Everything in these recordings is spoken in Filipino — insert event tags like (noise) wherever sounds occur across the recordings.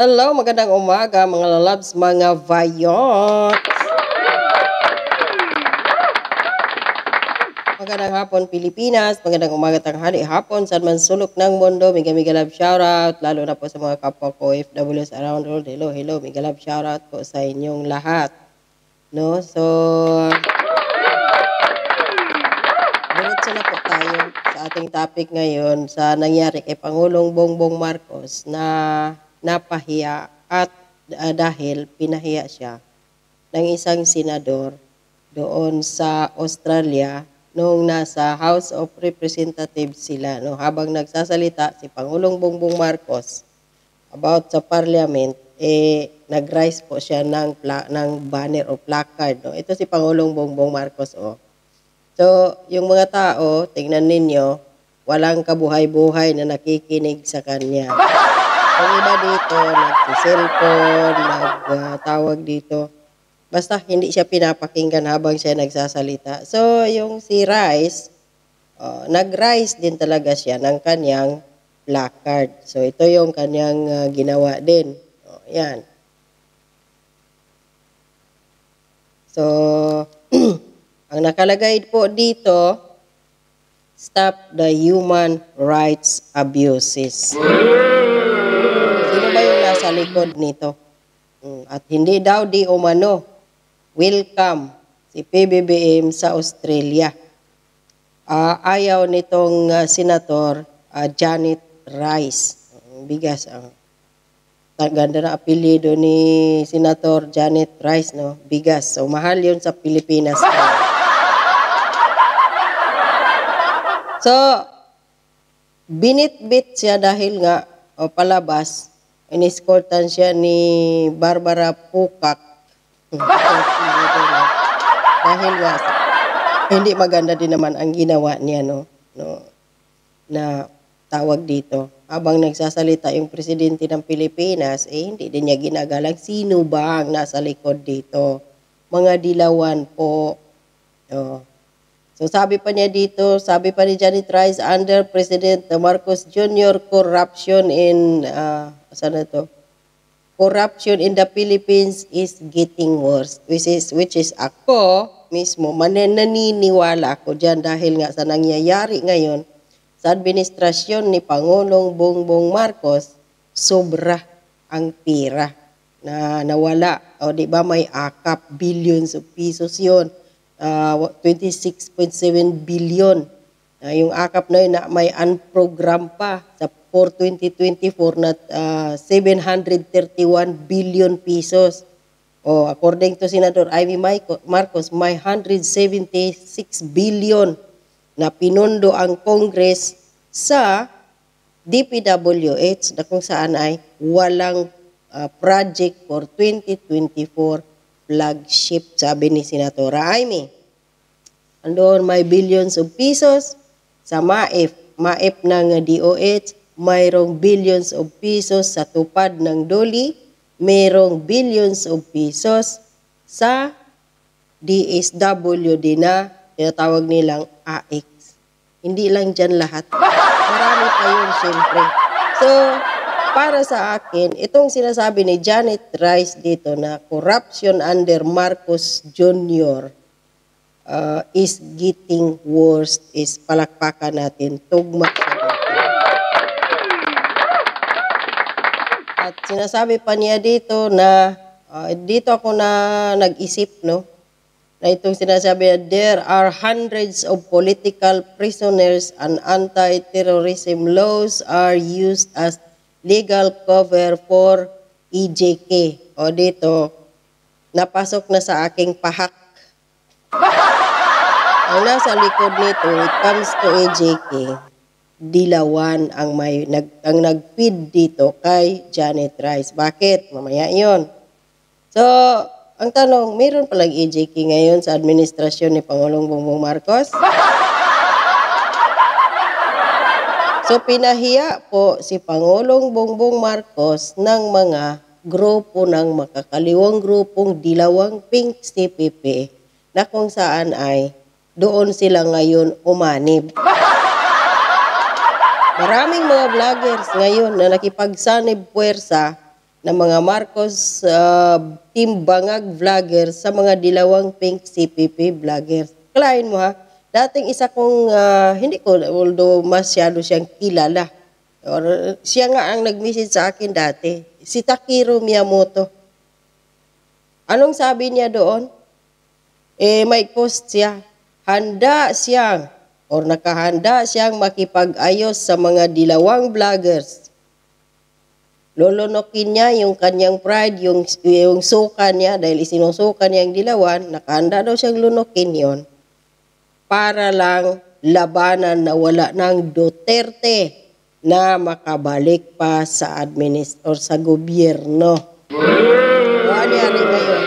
Hello, magandang umaga mga lalabs, mga vayot. Magandang hapon Pilipinas, magandang umaga tanghali hapon saan man sulok ng mundo. Mega mega love shoutout lalo na po sa mga kapwa ko OFWs around the world. Hello, hello, mega love shoutout po sa inyong lahat. No? So Diretso na po tayo sa ating topic ngayon sa nangyari kay Pangulong Bongbong Marcos na napahiya at ah, dahil pinahiya siya ng isang senador doon sa Australia nung nasa House of Representatives sila no? Habang nagsasalita si Pangulong Bongbong Marcos about sa parliament eh nag-rise po siya ng pla- ng banner o placard no? Ito si Pangulong Bongbong Marcos oh. So, yung mga tao, tingnan ninyo, walang kabuhay-buhay na nakikinig sa kanya. (laughs) Yung iba dito, nagsiselfon, nagtawag dito. Basta hindi siya pinapakinggan habang siya nagsasalita. So, yung si Rice, uh, nag-rise din talaga siya ng kanyang placard. So, ito yung kanyang uh, ginawa din. O, yan. So, (clears throat) ang nakalagay po dito, stop the human rights abuses. Sino nasa likod nito? Mm, At hindi daw di umano, welcome si PBBM sa Australia. Ah, ayaw nitong ah, senator ah, Janet Rice. Ang bigas ang ang ganda na apelyido ni Senator Janet Rice, no? Bigas. So, mahal yun sa Pilipinas. so, binit-bit siya dahil nga, o palabas, iniskortan siya ni Barbara Pukak. dahil nga, hindi maganda din naman ang ginawa niya, no? no na tawag dito. Habang nagsasalita yung presidente ng Pilipinas, eh hindi din niya ginagalang sino ba ang nasa likod dito. Mga dilawan po. Oh. So sabi pa niya dito, sabi pa ni Janet Rice, under President Marcos Jr., corruption in, uh, saan na to? Corruption in the Philippines is getting worse. Which is, which is ako mismo, mananiniwala ako dyan dahil nga sa nangyayari ngayon, sa administrasyon ni Pangulong Bongbong Marcos, sobra ang pira na nawala. O di ba may akap, billions of pesos yun. Ah, 26.7 billion. Ah, yung akap na yun na may unprogram pa sa for 2024 na ah, 731 billion pesos. O according to Ivy Maico- Marcos, may 176 billion na pinundo ang Congress sa DPWH na kung saan ay walang ah, project for 2024 flagship, sabi ni Senator Amy. Andun may billions of pesos sa MAIF. MAIF ng DOH, mayroong billions of pesos sa tupad ng DOLI, mayroong billions of pesos sa DSWD na tinatawag nilang AX. Hindi lang dyan lahat. Marami pa yun, syempre. So, para sa akin, itong sinasabi ni Janet Rice dito na corruption under Marcos Jr. uh, is getting worse is palakpakan natin. Tugma dito. At sinasabi pa niya dito na uh, dito ako na nag-isip, no? Na itong sinasabi na there are hundreds of political prisoners and anti-terrorism laws are used as legal cover for EJK. O dito, napasok na sa aking pahak. (laughs) Ang nasa likod nito, it comes to EJK, dilawan ang may nag ang nag-feed dito kay Janet Rice. Bakit? Mamaya 'yon. So, ang tanong, meron palang EJK ngayon sa administrasyon ni Pangulong Bongbong Marcos? (laughs) So, pinahiya po si Pangulong Bongbong Marcos ng mga grupo ng makakaliwang grupong Dilawang Pink CPP na kung saan ay doon sila ngayon umanib. (laughs) Maraming mga vloggers ngayon na nakipagsanib puwersa ng mga Marcos uh, Team Bangag vlogger sa mga dilawang pink CPP vloggers. Kalain mo ha, dating isa kong, uh, hindi ko, although masyado siyang kilala, or siya nga ang nag-message sa akin dati, si Takiro Miyamoto. Anong sabi niya doon? Eh, may post siya. Handa siyang or nakahanda siyang makipag-ayos sa mga dilawang vloggers. Lolonokin niya yung kanyang pride, yung, yung suka niya, dahil isinusuka niya yung dilawan, nakahanda daw siyang lunokin yon para lang labanan na wala ng Duterte na makabalik pa sa administ or sa gobyerno. Ano yan ngayon?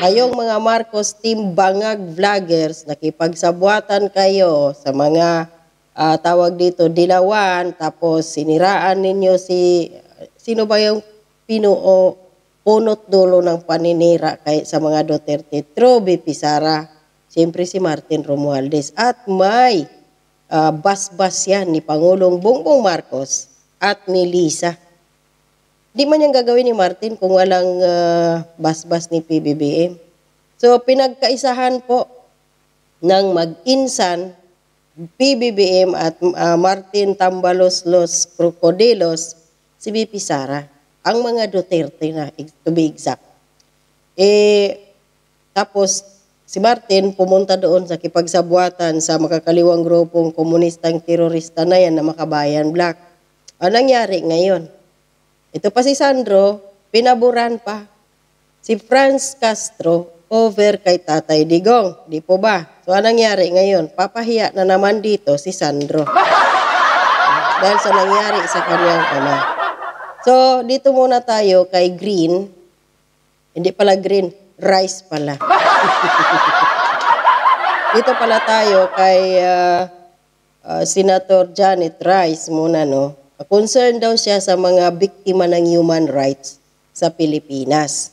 Kayong mga Marcos Team Bangag Vloggers, nakipagsabuatan kayo sa mga uh, tawag dito, dilawan, tapos siniraan ninyo si, sino ba yung pinuo, punot dulo ng paninira kay, sa mga Duterte? Trobe Pisara, siyempre si Martin Romualdez. At may uh, bas-bas yan ni Pangulong Bongbong Marcos at ni Lisa. Di man yung gagawin ni Martin kung walang uh, bas-bas ni PBBM. So, pinagkaisahan po ng mag-insan, PBBM at uh, Martin Tambalos Los Crocodilos, si BP Sara, ang mga Duterte na, to be exact. Eh, tapos, si Martin pumunta doon sa kipagsabuatan sa makakaliwang grupong komunistang terorista na yan na Makabayan Black. Ano nangyari ngayon? Ito pa si Sandro, pinaburan pa. Si Franz Castro over kay Tatay Digong. Di po ba? So, anong nangyari ngayon? Papahiya na naman dito si Sandro. (laughs) Dahil sa nangyari sa kanyang ama. So, dito muna tayo kay Green. Hindi pala Green, Rice pala. (laughs) (laughs) dito pala tayo kay uh, uh, Senator Janet Rice muna, no? Concerned daw siya sa mga biktima ng human rights sa Pilipinas.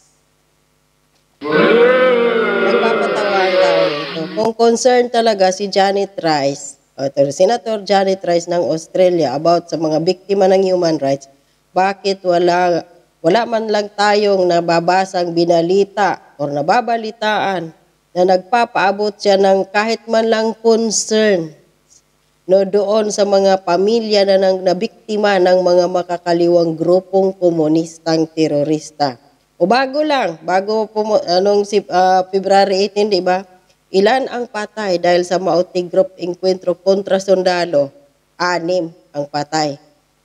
Nagpapatawa ang tao nito. Kung concerned talaga si Janet Rice, o Senator Janet Rice ng Australia about sa mga biktima ng human rights, bakit wala wala man lang tayong nababasang binalita o nababalitaan na nagpapaabot siya ng kahit man lang concern no doon sa mga pamilya na nang nabiktima ng mga makakaliwang grupong komunistang terorista. O bago lang, bago po, anong si uh, February 18, di ba? Ilan ang patay dahil sa Mautig Group Encuentro kontra Sundalo? Anim ang patay.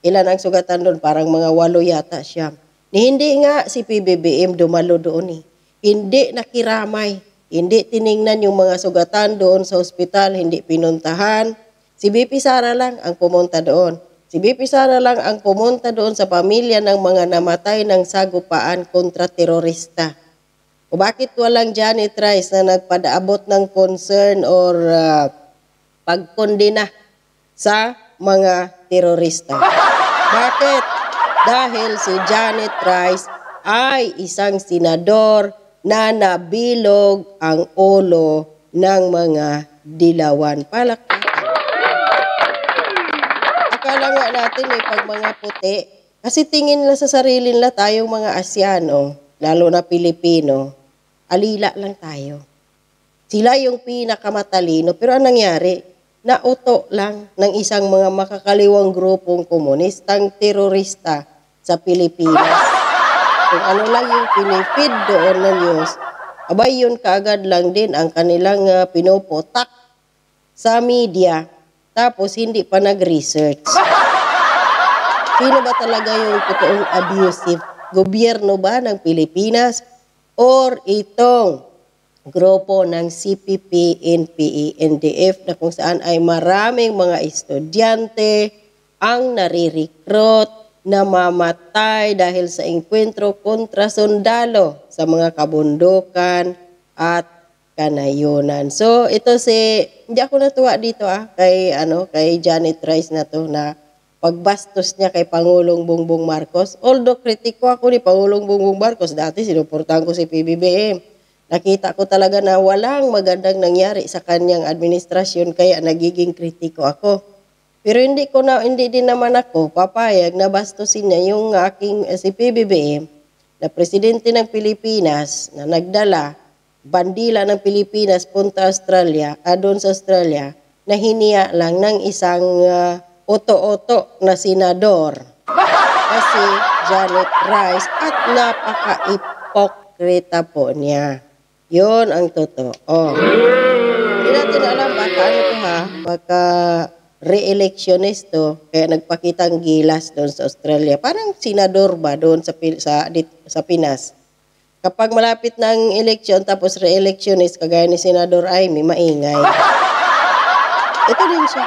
Ilan ang sugatan doon? Parang mga walo yata siya. Ni hindi nga si PBBM dumalo doon eh. Hindi nakiramay. Hindi tiningnan yung mga sugatan doon sa ospital, hindi pinuntahan Si BP Sara lang ang pumunta doon. Si BP Sara lang ang pumunta doon sa pamilya ng mga namatay ng sagupaan kontra terorista. O bakit walang Janet Rice na nagpadaabot ng concern or uh, pagkondina sa mga terorista? Bakit? Dahil si Janet Rice ay isang senador na nabilog ang ulo ng mga dilawan. Palakpak akala nga natin eh, pag mga puti, kasi tingin nila sa sarili nila tayong mga Asyano, lalo na Pilipino, alila lang tayo. Sila yung pinakamatalino, pero ang nangyari, nauto lang ng isang mga makakaliwang grupong komunistang terorista sa Pilipinas. Kung ano lang yung pinifeed doon ng news, abay yun kaagad lang din ang kanilang uh, pinuputak sa media tapos, hindi pa nag-research. (laughs) Sino ba talaga yung totoong abusive? Gobyerno ba ng Pilipinas? Or itong grupo ng CPP, NPE, NDF na kung saan ay maraming mga estudyante ang nare-recruit na mamatay dahil sa enkwentro kontra sundalo sa mga kabundukan at kanayunan. So ito si hindi ako natuwa dito ah kay ano kay Janet Rice na to na pagbastos niya kay Pangulong Bongbong Marcos. Although kritiko ako ni Pangulong Bongbong Marcos, dati sinuportahan ko si PBBM. Nakita ko talaga na walang magandang nangyari sa kanyang administrasyon kaya nagiging kritiko ako. Pero hindi ko na hindi din naman ako papayag na bastusin niya yung aking eh, si PBBM na presidente ng Pilipinas na nagdala bandila ng Pilipinas punta Australia, ah, doon sa Australia, na hiniya lang ng isang ah, oto-oto na senador. Kasi Janet Rice at napaka-ipokrita po niya. Yun ang totoo. Hindi natin alam baka ano to ha, baka re-electionist kaya nagpakitang gilas doon sa Australia. Parang senador ba doon sa, sa, dit- sa Pinas. Kapag malapit ng eleksyon tapos re-electionist, kagaya ni Senador Amy, maingay. (laughs) Ito din siya.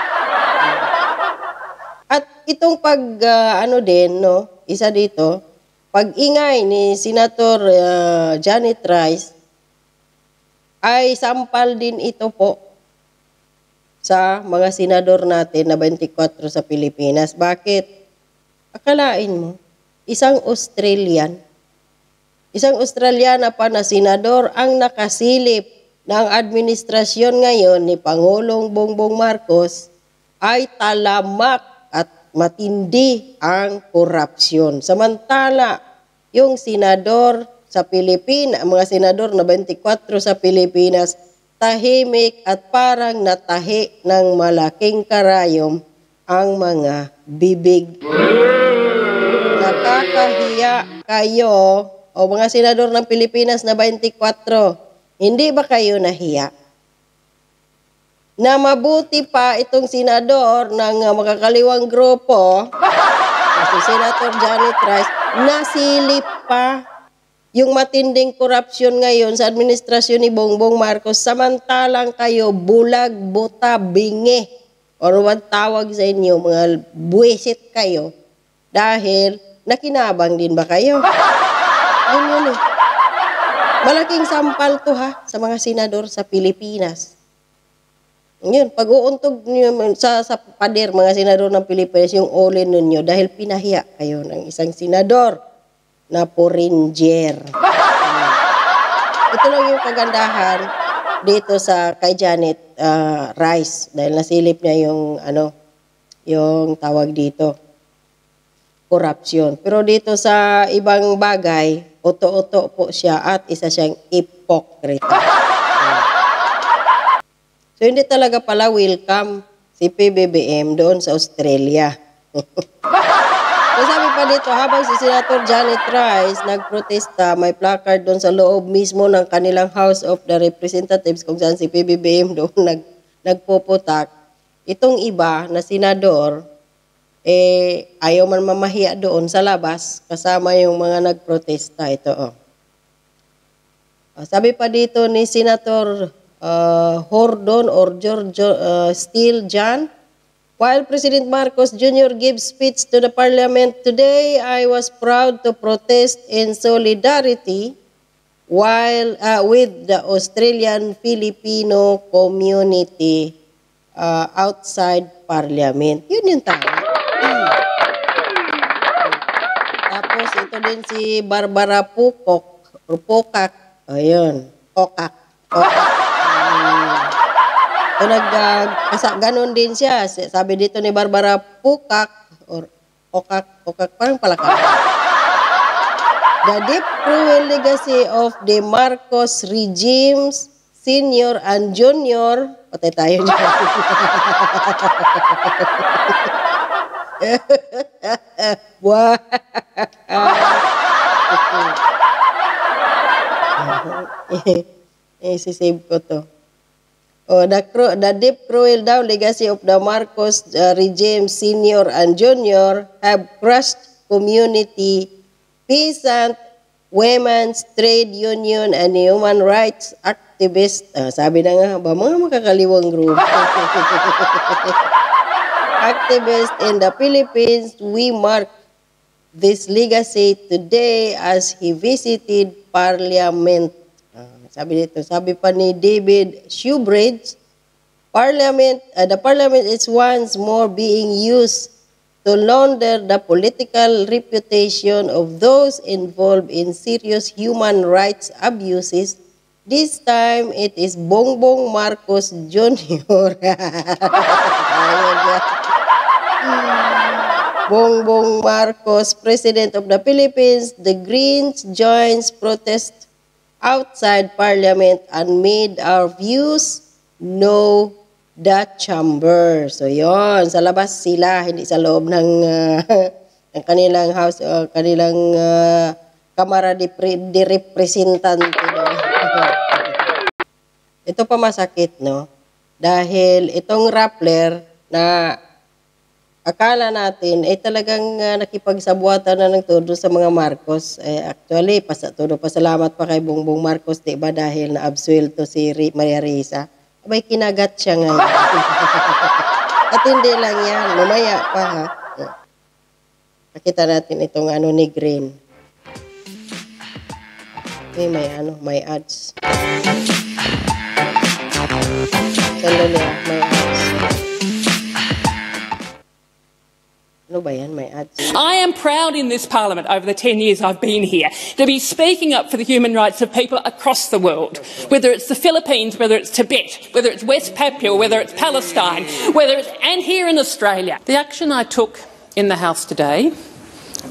At itong pag, ah, ano din, no, isa dito, pag-ingay ni Senator ah, Janet Rice, ay sampal din ito po sa mga senador natin na 24 sa Pilipinas. Bakit? Akalain mo, isang Australian, isang Australiana pa na senador ang nakasilip ng administrasyon ngayon ni Pangulong Bongbong Marcos ay talamak at matindi ang korupsyon. Samantala, yung senador sa Pilipinas, mga senador na 24 sa Pilipinas, tahimik at parang natahi ng malaking karayom ang mga bibig. Nakakahiya kayo o mga senador ng Pilipinas na 24. Hindi ba kayo nahiya? Na mabuti pa itong senador ng makakaliwang grupo, (laughs) si Senator Janet Rice, nasilip pa yung matinding korupsyon ngayon sa administrasyon ni Bongbong Marcos, samantalang kayo bulag, buta, bingi, or what tawag sa inyo, mga buwisit kayo, dahil nakinabang din ba kayo? (laughs) Yun yun eh. Malaking sampal to ha, sa mga senador sa Pilipinas. Yun, pag-uuntog niyo sa, sa pader, mga senador ng Pilipinas, yung olin ninyo dahil pinahiya kayo ng isang senador na Poringer. Ito lang yung kagandahan dito sa kay Janet ah, Rice dahil nasilip niya yung ano yung tawag dito corruption. Pero dito sa ibang bagay, oto-oto po siya at isa siyang ipokrita. So hindi talaga pala welcome si PBBM doon sa Australia. (laughs) So sabi pa dito, habang si Senator Janet Rice nagprotesta, may placard doon sa loob mismo ng kanilang House of the Representatives kung saan si PBBM doon (laughs) nag, nagpuputak. Itong iba na senador, eh, ayaw man mamahiya doon sa labas kasama yung mga nagprotesta. Ito, oh. Ah, Sabi pa dito ni Senator uh, Hordon or George uh, Steele John, While President Marcos Jr. gives speech to the parliament today, I was proud to protest in solidarity while uh, with the Australian Filipino community uh, outside parliament. Yun yung tama. Hmm. Tapos ito din si Barbara Pukok, or. Ayun, Pokak. Pokak. So nag uh, kasa, ganun din siya. Sabi dito ni Barbara Pukak or Pokak, Pokak parang palakak. The deep cruel legacy of the Marcos regimes, senior and junior, patay tayo dyan. (laughs) Wah. (laughs) eh, sisave ko to. Oh, the, the deep cruel down legacy of the Marcos uh, regime, senior and junior, have crushed community, peasant, women's trade union, and human rights activists. Ah, sabi na nga ba, mga makakaliwang group. (laughs) activists in the Philippines, we mark this legacy today as he visited Parliament. Sabi dito, sabi pa ni David Shoebridge, Parliament, uh, the Parliament is once more being used to launder the political reputation of those involved in serious human rights abuses. This time, it is Bongbong Marcos Jr. (laughs) Bongbong Marcos, President of the Philippines, the Greens joins protest outside Parliament and made our views know the chamber. So yon sa labas sila, hindi sa loob ng, uh, (laughs) ng kanilang house, uh, kanilang uh, Kamara de, Pre- de Representante. No? (laughs) Ito pa masakit, no? Dahil itong Rappler na akala natin ay talagang uh, nakipagsabuatan na ng todo sa mga Marcos. Eh, actually, pas todo pasalamat pa kay Bongbong Marcos, di ba, dahil na-absuelto si Maria Risa. Abay, kinagat siya ngayon. (laughs) At hindi lang yan, lumaya pa ha. Nakita natin itong ano ni Green. May may ano, may ads. Sandali ah, may ads. I am proud in this parliament over the 10 years I've been here to be speaking up for the human rights of people across the world, whether it's the Philippines, whether it's Tibet, whether it's West Papua, whether it's Palestine, whether it's, and here in Australia. The action I took in the House today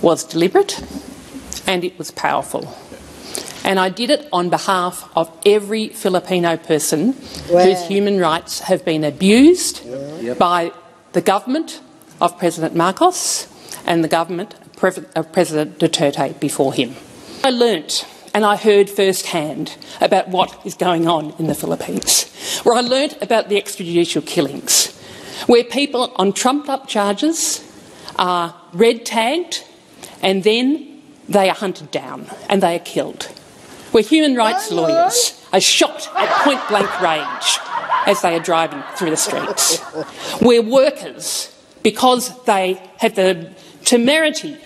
was deliberate and it was powerful. And I did it on behalf of every Filipino person Wow. whose human rights have been abused by the government of President Marcos and the government of President Duterte before him. I learnt and I heard firsthand about what is going on in the Philippines, where I learnt about the extrajudicial killings, where people on trumped up charges are red tagged and then they are hunted down and they are killed, where human rights lawyers are shot at point blank range as they are driving through the streets, where workers, because they have the temerity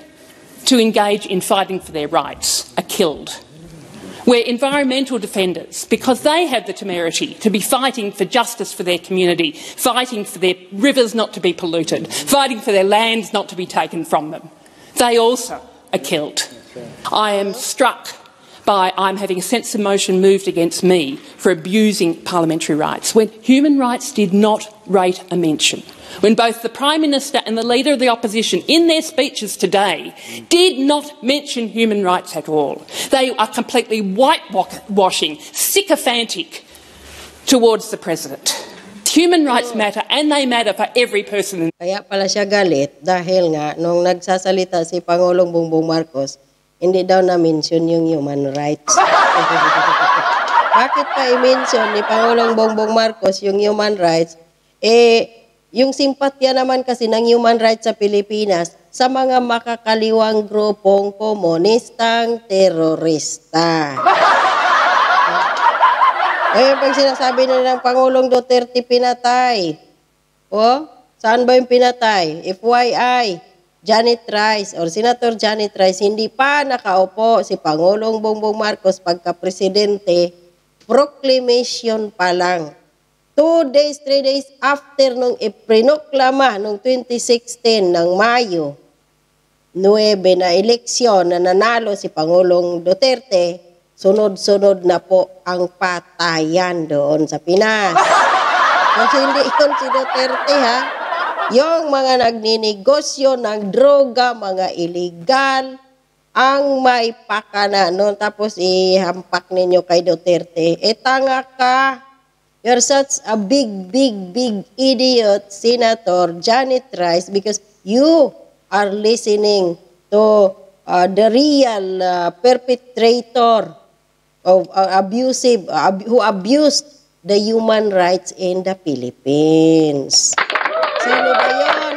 to engage in fighting for their rights, are killed. Where environmental defenders, because they have the temerity to be fighting for justice for their community, fighting for their rivers not to be polluted, fighting for their lands not to be taken from them, they also are killed. I am struck by I'm having a sense of motion moved against me for abusing parliamentary rights when human rights did not rate a mention. When both the Prime Minister and the Leader of the Opposition, in their speeches today, did not mention human rights at all. They are completely whitewashing, sycophantic towards the President. Human rights matter and they matter for every person Kaya pala siya galit dahil nga nung nagsasalita si Pangulong Bongbong Marcos, hindi daw na-mention yung human rights. (laughs) Bakit pa i-mention ni Pangulong Bongbong Marcos yung human rights? Eh, yung simpatya naman kasi ng human rights sa Pilipinas sa mga makakaliwang grupong komunistang terorista. Ngayon, (laughs) pag sinasabi na ng Pangulong Duterte pinatay, oh, saan ba yung pinatay? FYI, Janet Rice or Senator Janet Rice, hindi pa nakaupo si Pangulong Bongbong Marcos pagka-presidente, proclamation pa lang. Two days, three days after nung iprinoklama nung 2016 ng Mayo, 9 na eleksyon na nanalo si Pangulong Duterte, sunod-sunod na po ang patayan doon sa Pinas. (laughs) Kasi hindi yun si Duterte ha. Yung mga nagninegosyo ng droga, mga illegal, ang may pakana noon. Tapos ihampak ninyo kay Duterte. E tanga ka. You're such a big, big, big idiot, Senator Janet Rice, because you are listening to uh, the real uh, perpetrator of uh, abusive, uh, who abused the human rights in the Philippines. Sino ba yun?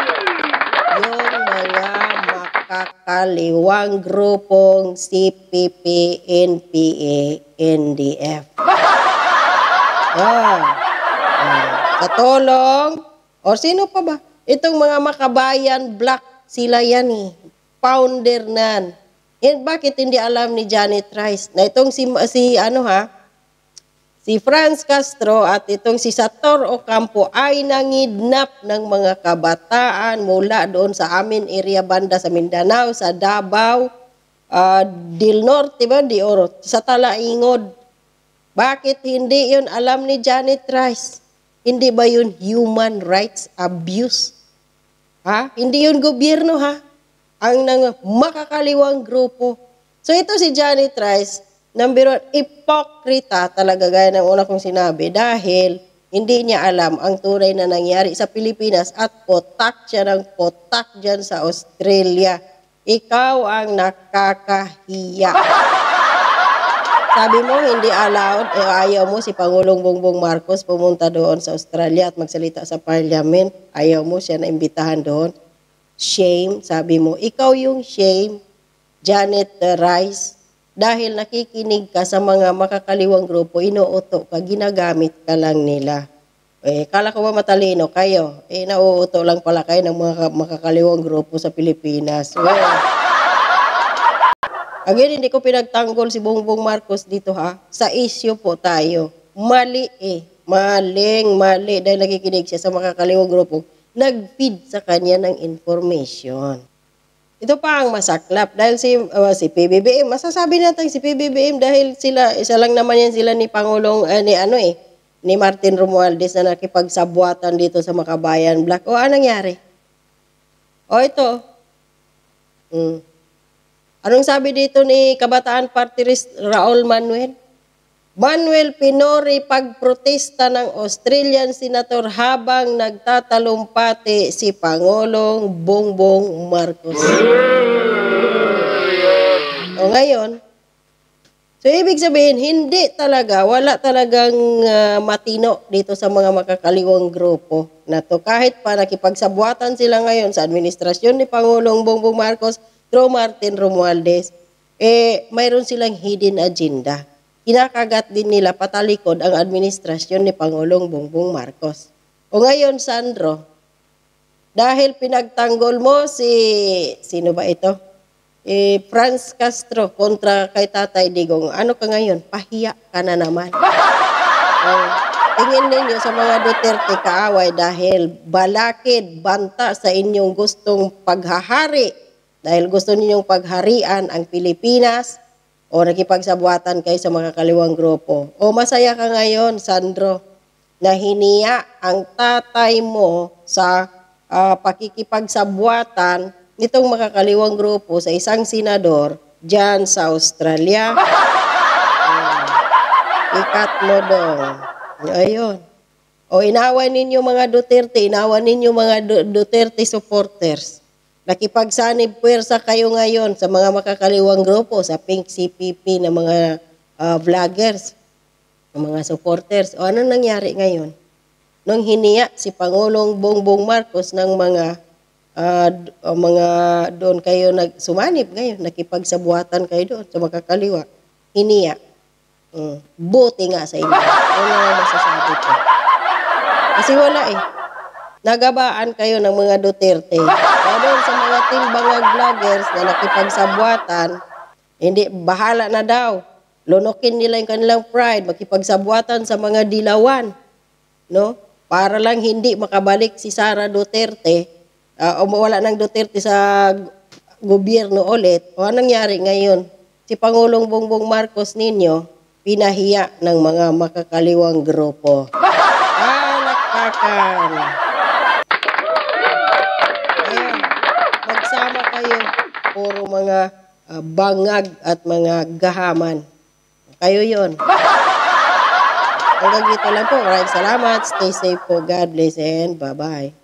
Yung mga makakaliwang grupong CPP, NPA, NDF. Yan. Ah, Katulong. O sino pa ba? Itong mga makabayan black, sila yan eh. Founder nan. Yan, bakit hindi alam ni Janet Rice na itong si, si ano ha, si Franz Castro at itong si Sator Ocampo ay nangidnap ng mga kabataan mula doon sa amin area banda sa Mindanao, sa Davao, ah, Del Norte ba, Di Oro, sa Talaingod. Bakit hindi yun alam ni Janet Rice? Hindi ba yun human rights abuse? Ha? Hindi yun gobyerno ha. Ang nang makakaliwang grupo. So ito si Janet Rice, number one, ipokrita talaga gaya ng una kong sinabi dahil hindi niya alam ang tunay na nangyari sa Pilipinas at potak siya ng potak dyan sa Australia. Ikaw ang nakakahiya. (laughs) Sabi mo, hindi allowed, eh, ayaw mo si Pangulong Bongbong Marcos pumunta doon sa Australia at magsalita sa parliament. Ayaw mo siya na imbitahan doon. Shame, sabi mo. Ikaw yung shame, Janet Rice, dahil nakikinig ka sa mga makakaliwang grupo, inuuto ka, ginagamit ka lang nila. Eh, kala ko ba matalino kayo? Eh, nauuto lang pala kayo ng mga makakaliwang grupo sa Pilipinas. Well, Again, hindi ko pinagtanggol si Bongbong Marcos dito ha. Sa issue po tayo. Mali eh. Maling, mali. Dahil nakikinig siya sa makakaliwang grupo. Nag-feed sa kanya ng information. Ito pa ang masaklap. Dahil si, uh, si PBBM, masasabi natin si PBBM dahil sila, isa lang naman yan sila ni Pangulong, uh, ni ano eh, ni Martin Romualdez na nakipagsabwatan dito sa Makabayan Black. O, anong nangyari? O, ito. Hmm. Anong sabi dito ni Kabataan Party Raul Manuel? Manuel Pinori pagprotesta ng Australian Senator habang nagtatalumpati si Pangulong Bongbong Marcos. O ngayon, so ibig sabihin, hindi talaga, wala talagang uh, matino dito sa mga makakaliwang grupo na to. Kahit pa nakipagsabuatan sila ngayon sa administrasyon ni Pangulong Bongbong Marcos, through Martin Romualdez, eh, mayroon silang hidden agenda. Kinakagat din nila patalikod ang administrasyon ni Pangulong Bongbong Marcos. O ngayon, Sandro, dahil pinagtanggol mo si, sino ba ito? Eh, Franz Castro kontra kay Tatay Digong. Ano ka ngayon? Pahiya ka na naman. (laughs) Oh, tingin ninyo sa mga Duterte kaaway dahil balakid, banta sa inyong gustong paghahari dahil gusto ninyong pagharian ang Pilipinas o nakipagsabuatan kayo sa mga kaliwang grupo. O masaya ka ngayon, Sandro, na hiniya ang tatay mo sa uh, pakikipagsabuatan nitong makakaliwang grupo sa isang senador dyan sa Australia. Uh, (laughs) ikat mo dong. Ayun. O inawa ninyo mga Duterte, inawa ninyo mga Duterte supporters. Nakipagsanib puwersa kayo ngayon sa mga makakaliwang grupo, sa Pink CPP na mga uh, vloggers, mga supporters. O ano nangyari ngayon? Nung hiniya si Pangulong Bongbong Marcos ng mga uh, mga doon kayo nagsumanib ngayon, nakipagsabuatan kayo doon sa makakaliwa. Hiniya. Mm. Buti nga sa inyo. Ano ang masasabi ko? Kasi wala eh. Nagabaan kayo ng mga Duterte. Doon sa mga timbangag vloggers na nakipagsabwatan, hindi, bahala na daw. Lunokin nila yung kanilang pride, makipagsabwatan sa mga dilawan. No? Para lang hindi makabalik si Sara Duterte uh, o mawala ng Duterte sa gobyerno ulit. O anong nangyari ngayon? Si Pangulong Bongbong Marcos ninyo, pinahiya ng mga makakaliwang grupo. (laughs) Ah, nakakan. Magsama kayo. Puro mga uh, bangag at mga gahaman. Kayo yon. Hanggang dito lang po. Maraming salamat. Stay safe po. God bless and bye-bye.